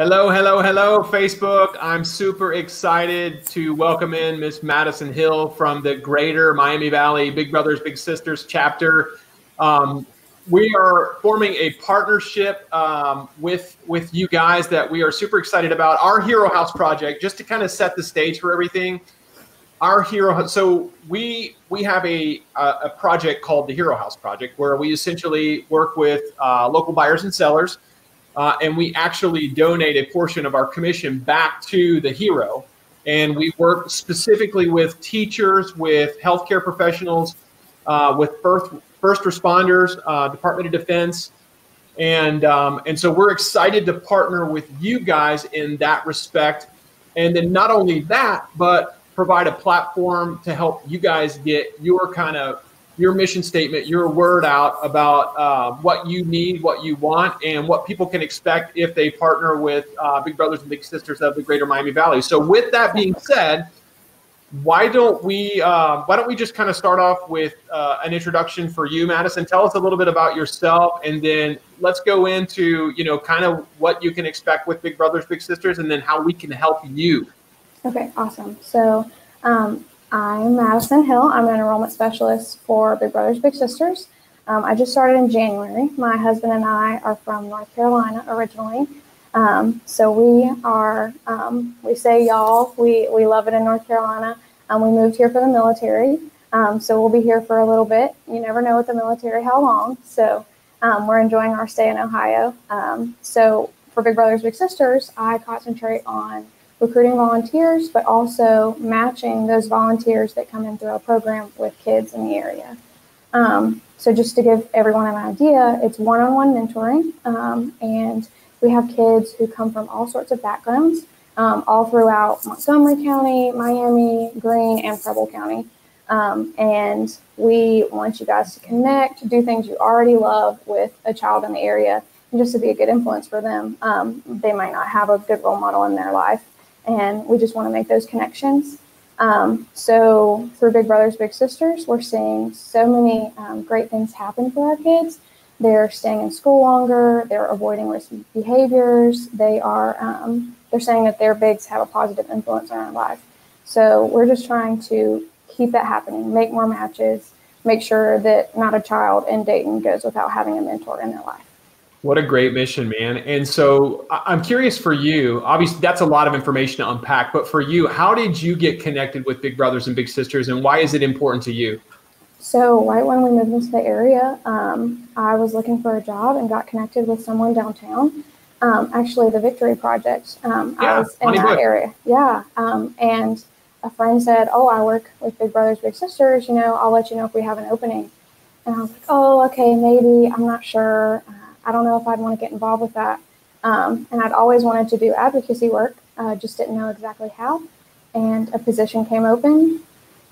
Hello, hello, hello, Facebook. I'm super excited to welcome in Miss Madison Hill from the Greater Miami Valley Big Brothers Big Sisters chapter. Um, we are forming a partnership um, with with you guys that we are super excited about. Our Hero House project, just to kind of set the stage for everything. Our Hero, so we we have a a project called the Hero House Project, where we essentially work with uh, local buyers and sellers uh, and we actually donate a portion of our commission back to the hero. And we work specifically with teachers, with healthcare professionals, uh, with first, first responders, uh, Department of Defense. And, um, and so we're excited to partner with you guys in that respect. And then not only that, but provide a platform to help you guys get your kind of your mission statement, your word out about uh, what you need, what you want, and what people can expect if they partner with uh, Big Brothers and Big Sisters of the Greater Miami Valley. So, with that being said, why don't we uh, why don't we just kind of start off with uh, an introduction for you, Madison? Tell us a little bit about yourself, and then let's go into you know kind of what you can expect with Big Brothers Big Sisters, and then how we can help you. Okay, awesome. So um, I'm Madison Hill. I'm an enrollment specialist for Big Brothers Big Sisters. Um, I just started in January. My husband and I are from North Carolina originally. Um, so we are, um, we say y'all, we, we love it in North Carolina. Um, we moved here for the military. Um, so we'll be here for a little bit. You never know with the military how long. So um, we're enjoying our stay in Ohio. so for Big Brothers Big Sisters, I concentrate on recruiting volunteers, but also matching those volunteers that come in through our program with kids in the area. Um, so just to give everyone an idea, it's one-on-one mentoring, um, and we have kids who come from all sorts of backgrounds, um, all throughout Montgomery County, Miami, Greene, and Preble County. Um, and we want you guys to connect, do things you already love with a child in the area, and just to be a good influence for them. Um, they might not have a good role model in their life, and we just want to make those connections. Um, so through Big Brothers Big Sisters, we're seeing so many um, great things happen for our kids. They're staying in school longer. They're avoiding risky behaviors. They are um, they're saying that their bigs have a positive influence on our life. So we're just trying to keep that happening, make more matches, make sure that not a child in Dayton goes without having a mentor in their life. What a great mission, man. And so I'm curious for you, obviously, that's a lot of information to unpack, but for you, how did you get connected with Big Brothers and Big Sisters, and why is it important to you? So, right when we moved into the area, um, I was looking for a job and got connected with someone downtown. Um, actually, the Victory Project. Um, yeah, I was in that area. Yeah. Um, and a friend said, Oh, I work with Big Brothers Big Sisters. You know, I'll let you know if we have an opening. And I was like, Oh, okay, maybe. I'm not sure. I don't know if I'd want to get involved with that. Um, and I'd always wanted to do advocacy work, uh, just didn't know exactly how. And a position came open.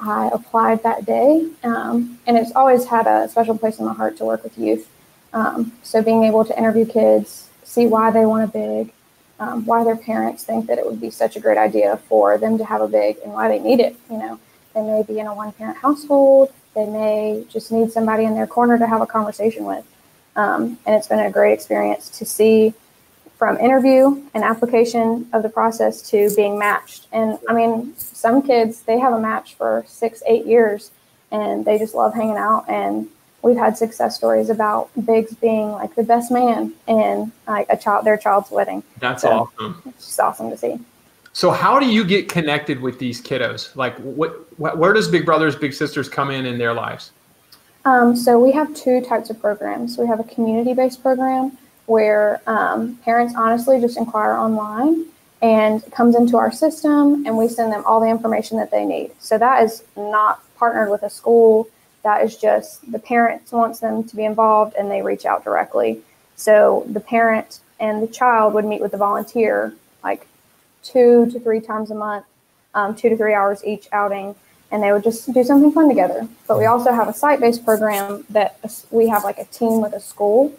I applied that day, um, and it's always had a special place in my heart to work with youth. Um, so being able to interview kids, see why they want a big, um, why their parents think that it would be such a great idea for them to have a big, and why they need it. You know, they may be in a one-parent household. They may just need somebody in their corner to have a conversation with. Um, and it's been a great experience to see from interview and application of the process to being matched. And I mean, some kids, they have a match for six, eight years and they just love hanging out. And we've had success stories about Bigs being like the best man in like a child, their child's wedding. That's so awesome. It's just awesome to see. So how do you get connected with these kiddos? Like what, where does Big Brothers, Big Sisters come in in their lives? Um, so we have two types of programs. We have a community-based program where um, parents honestly just inquire online and comes into our system and we send them all the information that they need. So that is not partnered with a school. That is just the parents wants them to be involved and they reach out directly. So the parent and the child would meet with the volunteer like two to three times a month, um, two to three hours each outing and they would just do something fun together. But we also have a site-based program that we have like a team with a school,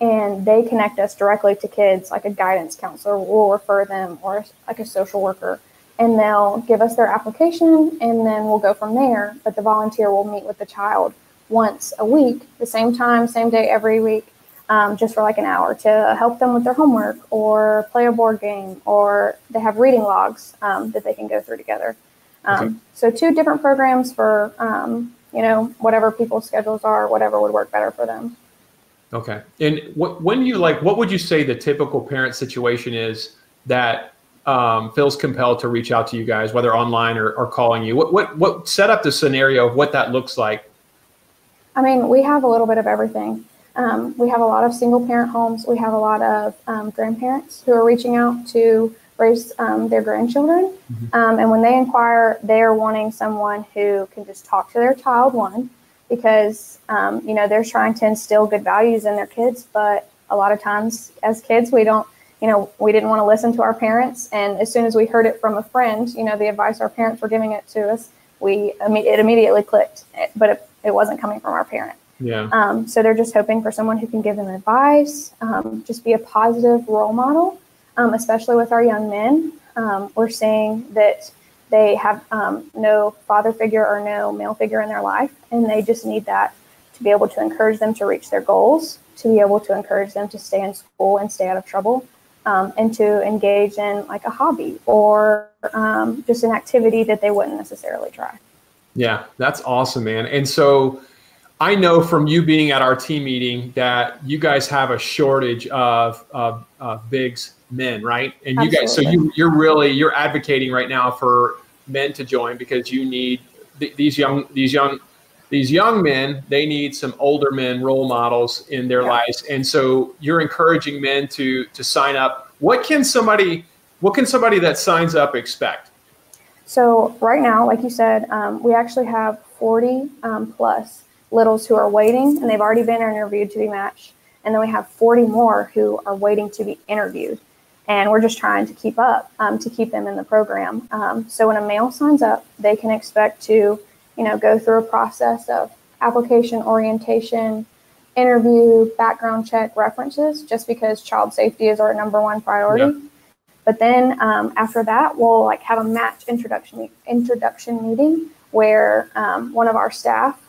and they connect us directly to kids, like a guidance counselor will refer them, or like a social worker, and they'll give us their application, and then we'll go from there. But the volunteer will meet with the child once a week, the same time, same day every week, um, just for like an hour to help them with their homework or play a board game or they have reading logs um, that they can go through together. Um, okay. So two different programs for um, you know whatever people's schedules are, whatever would work better for them. Okay. And what when you like, what would you say the typical parent situation is that um, feels compelled to reach out to you guys, whether online or, or calling you? What what what set up the scenario of what that looks like? I mean, we have a little bit of everything. Um, we have a lot of single parent homes. We have a lot of um, grandparents who are reaching out to raise um, their grandchildren. Mm-hmm. Um, and when they inquire, they are wanting someone who can just talk to their child, one, because, um, you know, they're trying to instill good values in their kids. But a lot of times as kids, we don't, you know, we didn't want to listen to our parents. And as soon as we heard it from a friend, you know, the advice our parents were giving it to us, we it immediately clicked, but it, it wasn't coming from our parent. Yeah. Um, so they're just hoping for someone who can give them advice, um, just be a positive role model, um, especially with our young men. Um, we're seeing that they have um, no father figure or no male figure in their life, and they just need that to be able to encourage them to reach their goals, to be able to encourage them to stay in school and stay out of trouble, um, and to engage in like a hobby or just an activity that they wouldn't necessarily try. Yeah, that's awesome, man. And so I know from you being at our team meeting that you guys have a shortage of, of, of bigs men, right? And you guys, so you you're really you're advocating right now for men to join because you need th- these young these young these young men they need some older men role models in their yeah. lives and so you're encouraging men to to sign up what can somebody what can somebody that signs up expect so right now like you said um, we actually have 40 um, plus littles who are waiting and they've already been interviewed to be matched. And then we have 40 more who are waiting to be interviewed. And we're just trying to keep up um, to keep them in the program. Um, so when a male signs up, they can expect to, you know, go through a process of application orientation, interview, background check, references, just because child safety is our number one priority. Yeah. But then um, after that, we'll like have a match introduction introduction meeting where um, one of our staff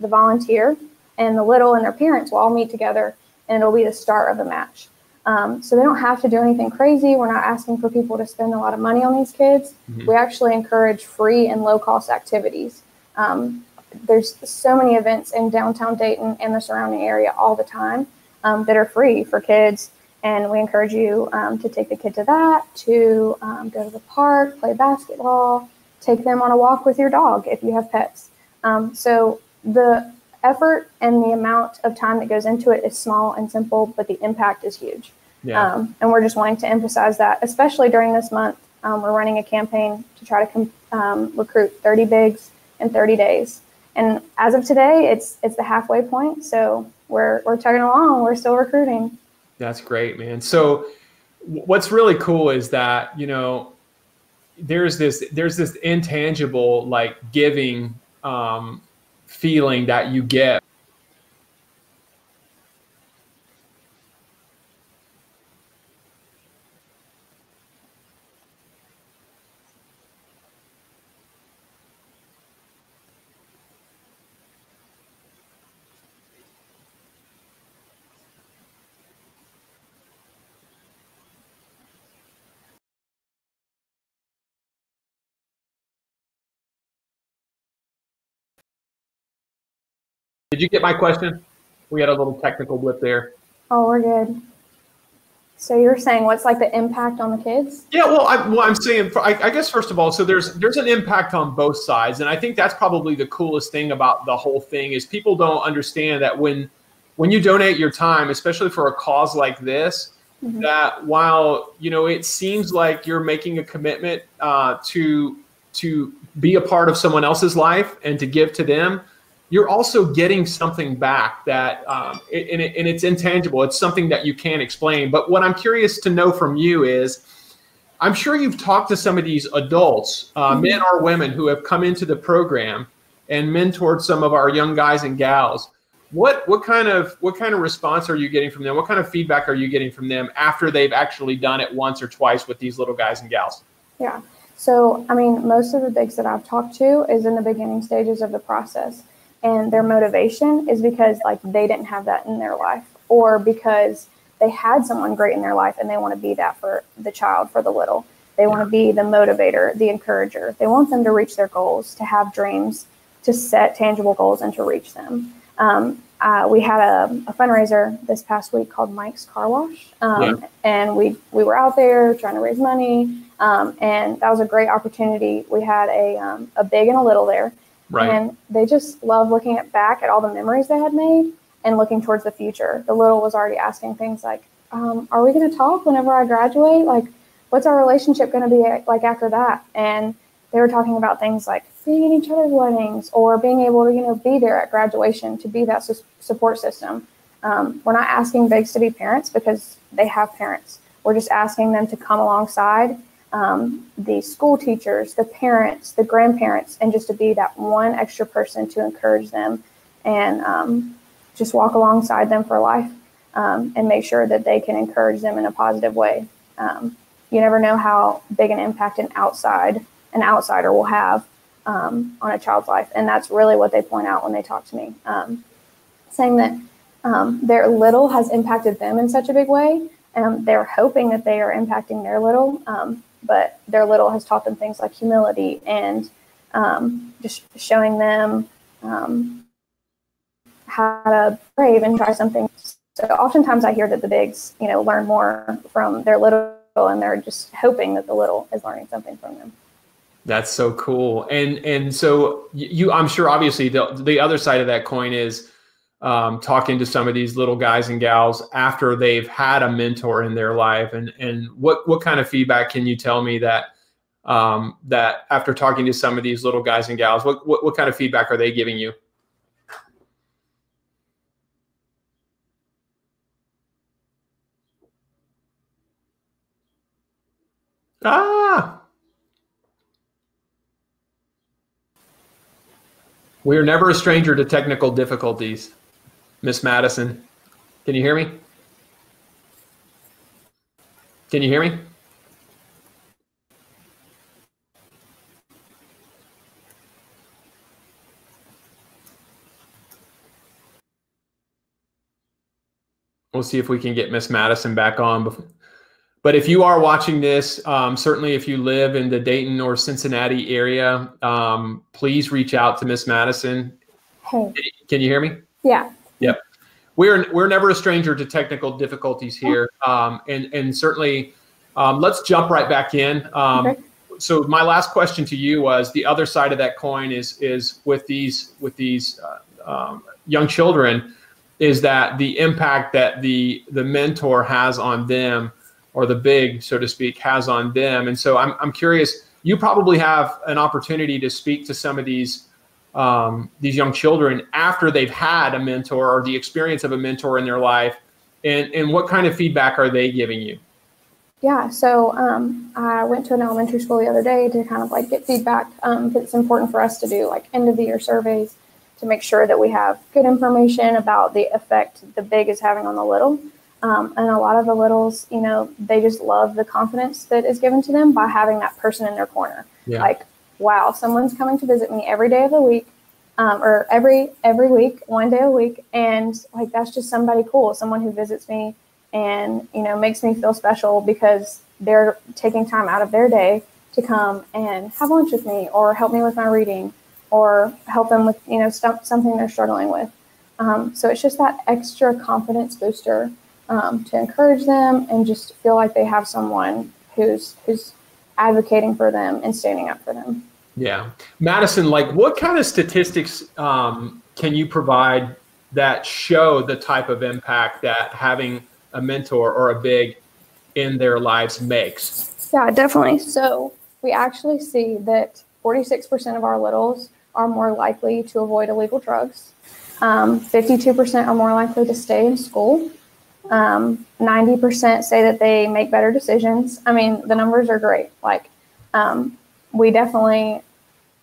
the volunteer, and the little and their parents will all meet together, and it'll be the start of the match. Um, so they don't have to do anything crazy. We're not asking for people to spend a lot of money on these kids. Mm-hmm. We actually encourage free and low cost activities. Um, there's so many events in downtown Dayton and the surrounding area all the time um, that are free for kids. And we encourage you um, to take the kid to that, to um, go to the park, play basketball, take them on a walk with your dog if you have pets. Um, so the effort and the amount of time that goes into it is small and simple, but the impact is huge. Yeah. Um, and we're just wanting to emphasize that, especially during this month. Um, we're running a campaign to try to com- um, recruit 30 bigs in 30 days. And as of today, it's it's the halfway point. So we're we're chugging along. We're still recruiting. That's great, man. So what's really cool is that you know there's this there's this intangible like giving um, feeling that you get Did you get my question? We had a little technical blip there. Oh, we're good. So you're saying what's like the impact on the kids? Yeah, well, I, well, I'm saying, I, I, guess first of all, so there's there's an impact on both sides, and I think that's probably the coolest thing about the whole thing is people don't understand that when when you donate your time, especially for a cause like this, mm-hmm. that while you know it seems like you're making a commitment uh, to to be a part of someone else's life and to give to them, you're also getting something back that um, and, it, and it's intangible. It's something that you can't explain. But what i'm curious to know from you is i'm sure you've talked to some of these adults uh, mm-hmm. men or women who have come into the program and mentored some of our young guys and gals. What what kind of what kind of response are you getting from them? What kind of feedback are you getting from them after they've actually done it once or twice with these little guys and gals? Yeah. So i mean most of the bigs that i've talked to is in the beginning stages of the process and their motivation is because like they didn't have that in their life or because they had someone great in their life and they want to be that for the child, for the little. They want to be the motivator, the encourager. They want them to reach their goals, to have dreams, to set tangible goals and to reach them. Um, uh, we had a, a, fundraiser this past week called Mike's Car Wash, um, yeah. and we we were out there trying to raise money, um, and that was a great opportunity. We had a um, a big and a little there, right. and they just love looking at back at all the memories they had made and looking towards the future. The little was already asking things like, um, "Are we going to talk whenever I graduate? Like, what's our relationship going to be like after that?" And they were talking about things like being in each other's weddings or being able to, you know, be there at graduation to be that su- support system. Um, we're not asking bigs to be parents because they have parents. We're just asking them to come alongside um, the school teachers, the parents, the grandparents, and just to be that one extra person to encourage them and um, just walk alongside them for life um, and make sure that they can encourage them in a positive way. Um, you never know how big an impact an outside an outsider will have um, on a child's life. And that's really what they point out when they talk to me, um, saying that their little has impacted them in such a big way. And they're hoping that they are impacting their little, but their little has taught them things like humility and um, just showing them um, how to brave and try something. So oftentimes I hear that the bigs, you know, learn more from their little and they're just hoping that the little is learning something from them. That's so cool. And and so you I'm sure obviously the the other side of that coin is um, talking to some of these little guys and gals after they've had a mentor in their life. And and what what kind of feedback can you tell me that um, that after talking to some of these little guys and gals what, what what kind of feedback are they giving you? Ah! We are never a stranger to technical difficulties. Miss Madison, can you hear me? Can you hear me? We'll see if we can get Miss Madison back on. But if you are watching this, um, certainly if you live in the Dayton or Cincinnati area, um, please reach out to Miss Madison. Hey. Can you hear me? Yeah. We're we're never a stranger to technical difficulties here, um, and and certainly, um, let's jump right back in. Um, okay. So my last question to you was the other side of that coin is is with these with these uh, um, young children, is that the impact that the the mentor has on them or the big, so to speak, has on them. And so I'm, I'm curious, you probably have an opportunity to speak to some of these um, these young children after they've had a mentor or the experience of a mentor in their life. And, and what kind of feedback are they giving you? Yeah, so um, I went to an elementary school the other day to kind of like get feedback. Um, it's important for us to do like end of the year surveys to make sure that we have good information about the effect the big is having on the little. Um, and a lot of the littles, you know, they just love the confidence that is given to them by having that person in their corner. Yeah. Like, wow, someone's coming to visit me every day of the week, um, or every every week, one day a week, and like that's just somebody cool, someone who visits me and you know makes me feel special because they're taking time out of their day to come and have lunch with me, or help me with my reading, or help them with you know something they're struggling with. Um, so it's just that extra confidence booster um, to encourage them and just feel like they have someone who's who's advocating for them and standing up for them. Yeah, Madison, like what kind of statistics um, can you provide that show the type of impact that having a mentor or a big in their lives makes? Yeah, definitely. So we actually see that 46% of our littles are more likely to avoid illegal drugs. Um, 52% are more likely to stay in school. Um, 90% say that they make better decisions. I mean, the numbers are great. Like, um, we definitely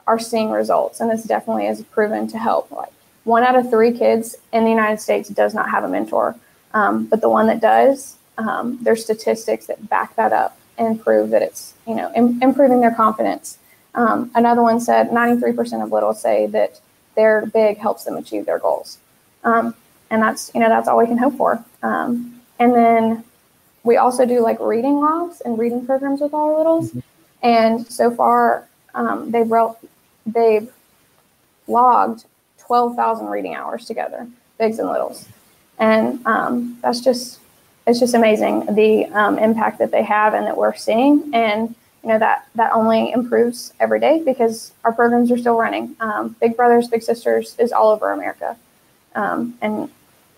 are seeing results, and this definitely is proven to help. Like, one out of three kids in the United States does not have a mentor, um, but the one that does, um, there's statistics that back that up and prove that it's you know Im- improving their confidence. Um, another one said 93% of little say that their big helps them achieve their goals. Um, and that's you know that's all we can hope for. Um, and then we also do like reading logs and reading programs with all our littles. Mm-hmm. And so far, um, they've re- they've logged twelve thousand reading hours together, bigs and littles, and um, that's just it's just amazing the um, impact that they have and that we're seeing. And you know that that only improves every day because our programs are still running. Um, Big Brothers Big Sisters is all over America, um, and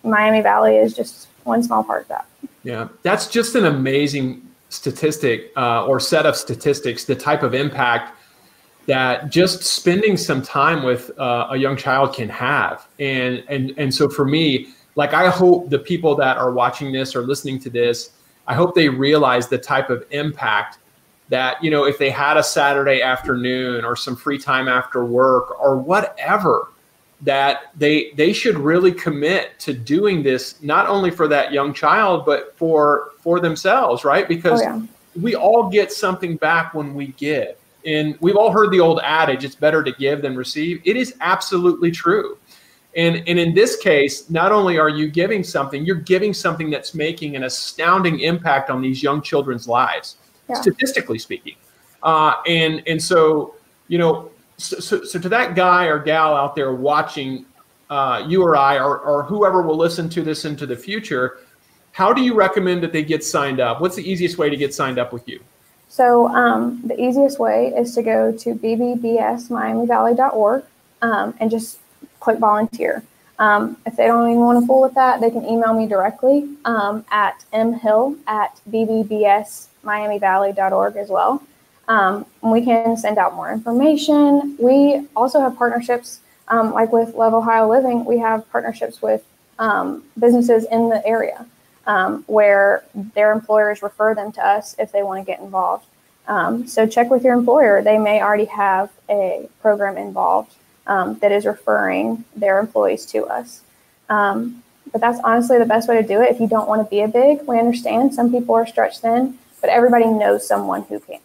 Miami Valley is just one small part of that. Yeah, that's just an amazing statistic uh, or set of statistics. The type of impact that just spending some time with uh, a young child can have, and and and so for me, like I hope the people that are watching this or listening to this, I hope they realize the type of impact that you know if they had a saturday afternoon or some free time after work or whatever that they they should really commit to doing this not only for that young child but for for themselves right because oh, yeah. we all get something back when we give and we've all heard the old adage it's better to give than receive it is absolutely true and and in this case not only are you giving something you're giving something that's making an astounding impact on these young children's lives yeah. statistically speaking. Uh, and and so you know, so, so, so, to that guy or gal out there watching uh, you or I or, or whoever will listen to this into the future, how do you recommend that they get signed up? What's the easiest way to get signed up with you? So um, the easiest way is to go to bbbsmiamivalley.org um, and just click volunteer. Um, if they don't even want to fool with that, they can email me directly um, at mhill at bbbs miamivalley.org as well. Um, we can send out more information. We also have partnerships, um, like with Love Ohio Living, we have partnerships with um, businesses in the area um, where their employers refer them to us if they want to get involved. Um, so check with your employer. They may already have a program involved um, that is referring their employees to us. but that's honestly the best way to do it. If you don't want to be a big, we understand some people are stretched thin but everybody knows someone who can.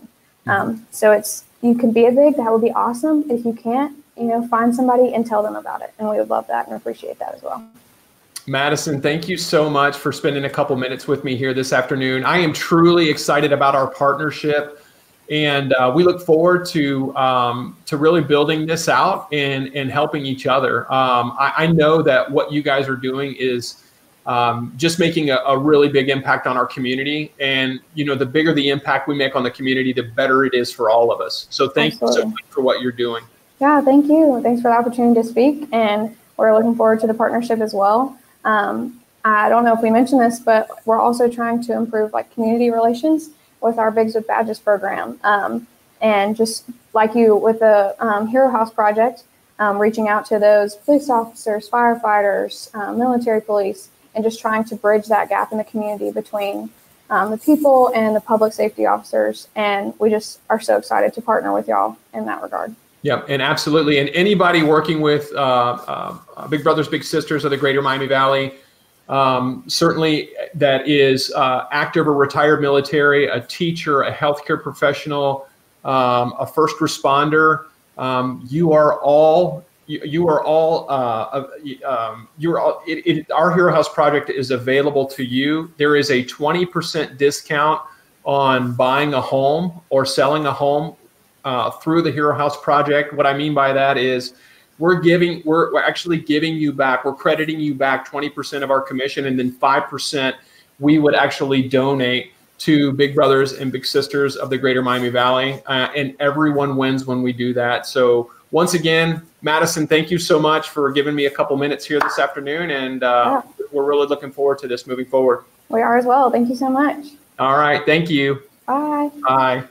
Um, so it's you can be a big, that would be awesome. If you can't, you know, find somebody and tell them about it, and we would love that and appreciate that as well. Madison, thank you so much for spending a couple minutes with me here this afternoon. I am truly excited about our partnership, and uh, we look forward to um, to really building this out and and helping each other. Um, I, I know that what you guys are doing is um, just making a, a, really big impact on our community. And you know, the bigger the impact we make on the community, the better it is for all of us. So thank Absolutely. you so much for what you're doing. Yeah, thank you. Thanks for the opportunity to speak, and we're looking forward to the partnership as well. Um, I don't know if we mentioned this, but we're also trying to improve like community relations with our Bigs with Badges program. Um, and just like you with the um, Hero House project, um, reaching out to those police officers, firefighters, um, military police, and just trying to bridge that gap in the community between um, the people and the public safety officers. And we just are so excited to partner with y'all in that regard. Yeah, and absolutely. And anybody working with uh, uh, Big Brothers Big Sisters of the Greater Miami Valley, um, certainly that is uh, active or retired military, a teacher, a healthcare professional, um, a first responder. Um, you are all you, you are all uh, um, you are all it, it, our hero house project is available to you. There is a 20% discount on buying a home or selling a home uh, through the hero house project. What i mean by that is we're giving we're, we're actually giving you back we're crediting you back 20% of our commission and then 5% we would actually donate to big brothers and big sisters of the greater miami valley uh, and everyone wins when we do that. So once again, Madison, thank you so much for giving me a couple minutes here this afternoon. And uh, yeah. we're really looking forward to this moving forward. We are as well. Thank you so much. All right. Thank you. Bye. Bye.